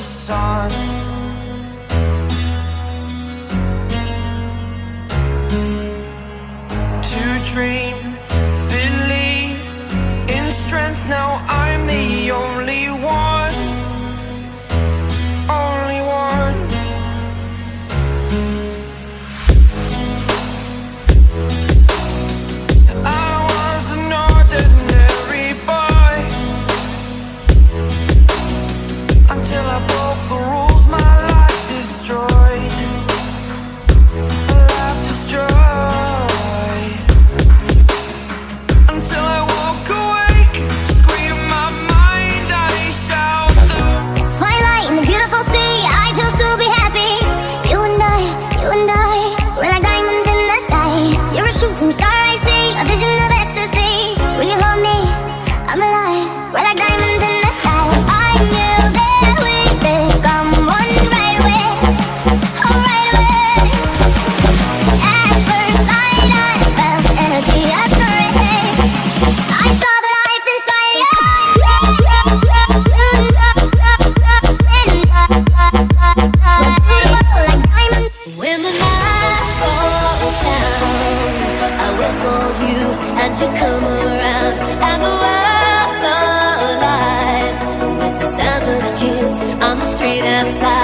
sun. To dream, outside.